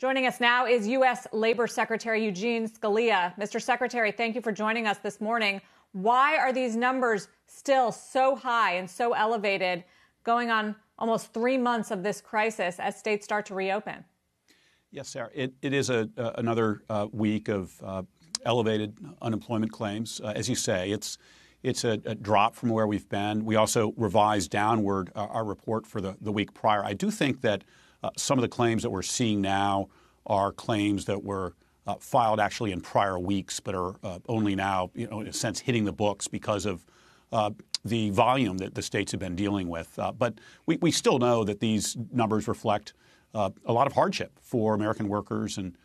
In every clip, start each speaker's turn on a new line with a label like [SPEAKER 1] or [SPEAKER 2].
[SPEAKER 1] Joining us now is U.S. Labor Secretary Eugene Scalia. Mr. Secretary, thank you for joining us this morning. Why are these numbers still so high and so elevated going on almost three months of this crisis as states start to reopen?
[SPEAKER 2] Yes, Sarah. It, it is a, uh, another uh, week of uh, elevated unemployment claims. Uh, as you say, it's it's a, a, drop from where we've been. We also revised downward uh, our report for the, the week prior. I do think that uh, some of the claims that we're seeing now are claims that were uh, filed actually in prior weeks, but are uh, only now, you know, in a sense, hitting the books because of uh, the volume that the states have been dealing with. Uh, but we, we, still know that these numbers reflect a lot of hardship for American workers and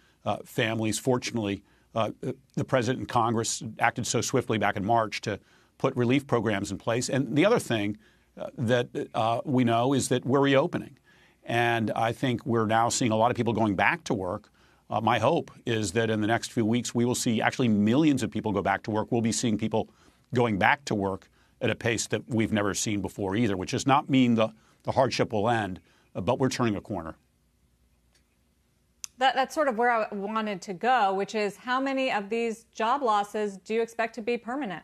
[SPEAKER 2] families. Fortunately, the president and Congress acted so swiftly back in March to put relief programs in place. And the other thing uh, that uh, we know is that we're reopening. And I think we're now seeing a lot of people going back to work. Uh, my hope is that in the next few weeks, we will see actually millions of people go back to work. We'll be seeing people going back to work at a pace that we've never seen before either, which does not mean the, the hardship will end, uh, but we're turning a corner.
[SPEAKER 1] That, that's sort of where I wanted to go, which is how many of these job losses do you expect to be permanent?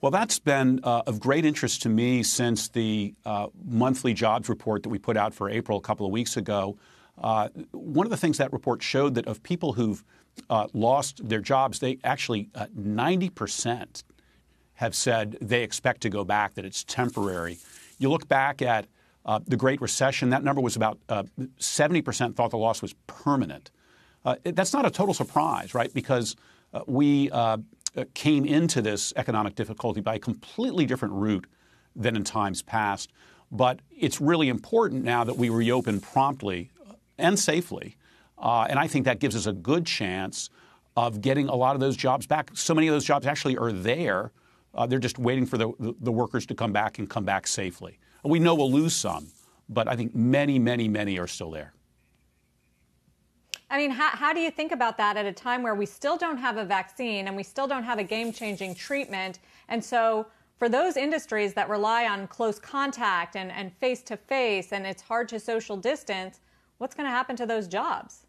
[SPEAKER 2] Well, that's been uh, of great interest to me since the uh, monthly jobs report that we put out for April a couple of weeks ago. Uh, one of the things that report showed that of people who've uh, lost their jobs, they actually 90% uh, have said they expect to go back, that it's temporary. You look back at uh, the Great Recession, that number was about 70% thought the loss was permanent. that's not a total surprise, right? Because we came into this economic difficulty by a completely different route than in times past. But it's really important now that we reopen promptly and safely. Uh, and I think that gives us a good chance of getting a lot of those jobs back. So many of those jobs actually are there. Uh, they're just waiting for the, the, the, workers to come back and come back safely. We know we'll lose some, but I think many, many, many are still there.
[SPEAKER 1] I mean, how, how do you think about that at a time where we still don't have a vaccine and we still don't have a game changing treatment? And so, for those industries that rely on close contact and face to face and it's hard to social distance, what's going to happen to those jobs?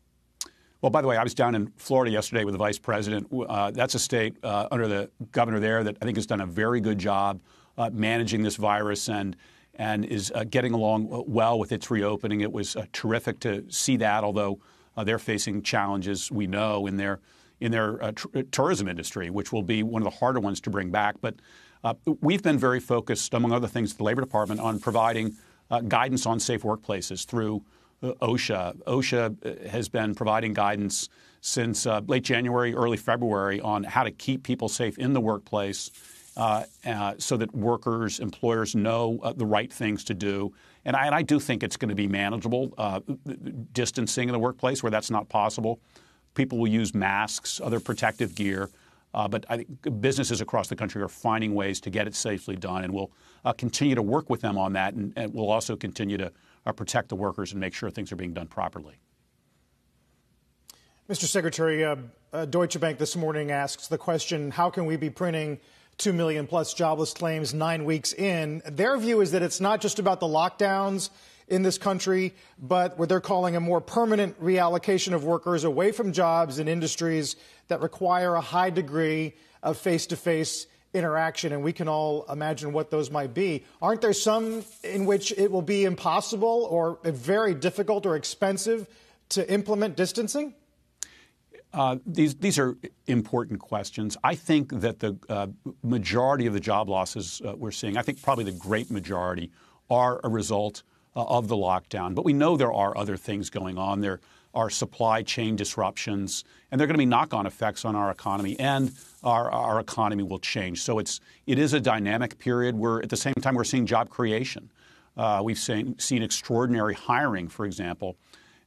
[SPEAKER 2] Well, by the way, I was down in Florida yesterday with the vice president. Uh, that's a state uh, under the governor there that I think has done a very good job uh, managing this virus and and is uh, getting along well with its reopening. It was uh, terrific to see that, although uh, they're facing challenges we know in their in their uh, tr- uh, tourism industry, which will be one of the harder ones to bring back. But uh, we've been very focused, among other things, the Labor Department on providing uh, guidance on safe workplaces through uh, OSHA. OSHA has been providing guidance since late January, early February on how to keep people safe in the workplace. Uh, uh, so that workers, employers know uh, the right things to do. And I, and I do think it's going to be manageable, uh, distancing in the workplace where that's not possible. People will use masks, other protective gear. Uh, but I think businesses across the country are finding ways to get it safely done, and we'll uh, continue to work with them on that, and, and we'll also continue to protect the workers and make sure things are being done properly.
[SPEAKER 3] Mr. Secretary, Deutsche Bank this morning asks the question how can we be printing 2 million plus jobless claims nine weeks in. Their view is that it's not just about the lockdowns in this country, but what they're calling a more permanent reallocation of workers away from jobs and industries that require a high degree of face to face interaction, and we can all imagine what those might be. Aren't there some in which it will be impossible or very difficult or expensive to implement distancing?
[SPEAKER 2] Uh, these, these are important questions. I think that the uh, majority of the job losses uh, we're seeing, I think probably the great majority, are a result uh, of the lockdown. But we know there are other things going on. There are supply chain disruptions, and there are going to be knock-on effects on our economy, and our, our economy will change. So it's, it is a dynamic period. We're, at the same time, we're seeing job creation. Uh, we've seen, seen extraordinary hiring, for example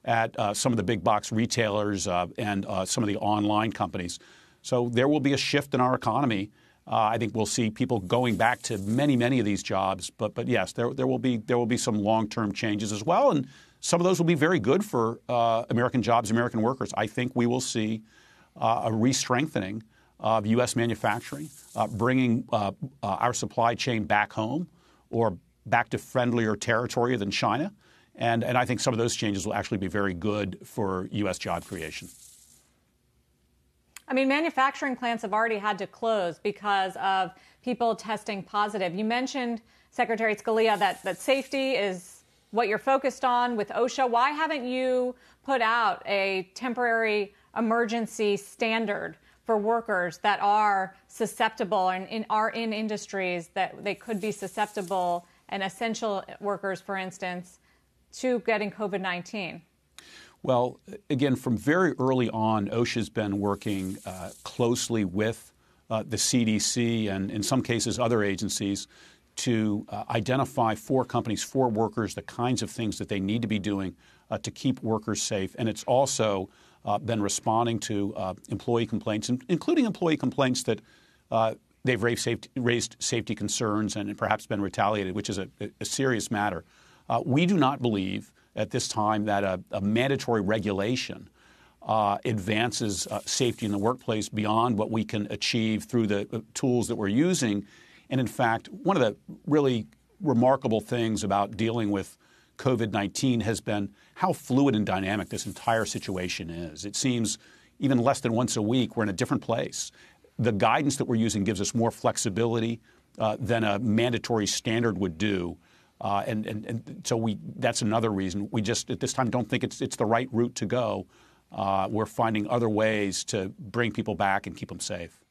[SPEAKER 2] at uh, some of the big box retailers uh, and uh, some of the online companies. So there will be a shift in our economy. Uh, I think we'll see people going back to many, many of these jobs. But, but yes, there, there will be there will be some long-term changes as well, and some of those will be very good for uh, American jobs, American workers. I think we will see a re-strengthening of U.S. manufacturing, bringing our supply chain back home or back to friendlier territory than China. And, and I think some of those changes will actually be very good for U.S. job creation.
[SPEAKER 1] I mean, manufacturing plants have already had to close because of people testing positive. You mentioned, Secretary Scalia, that, that safety is what you're focused on with OSHA. Why haven't you put out a temporary emergency standard for workers that are susceptible and in, are in industries that they could be susceptible and essential workers, for instance, to getting COVID 19?
[SPEAKER 2] Well, again, from very early on, OSHA's been working uh, closely with uh, the CDC and, in some cases, other agencies to uh, identify for companies, for workers, the kinds of things that they need to be doing uh, to keep workers safe. And it's also uh, been responding to uh, employee complaints, including employee complaints that they've raised safety, raised safety, concerns and perhaps been retaliated, which is a, a serious matter. We do not believe at this time that a, a mandatory regulation uh, advances uh, safety in the workplace beyond what we can achieve through the uh, tools that we're using. And in fact, one of the really remarkable things about dealing with COVID 19 has been how fluid and dynamic this entire situation is. It seems even less than once a week, we're in a different place. The guidance that we're using gives us more flexibility uh, than a mandatory standard would do. Uh, and, and, and, so we, that's another reason. We just, at this time, don't think it's, it's the right route to go. Uh, we're finding other ways to bring people back and keep them safe.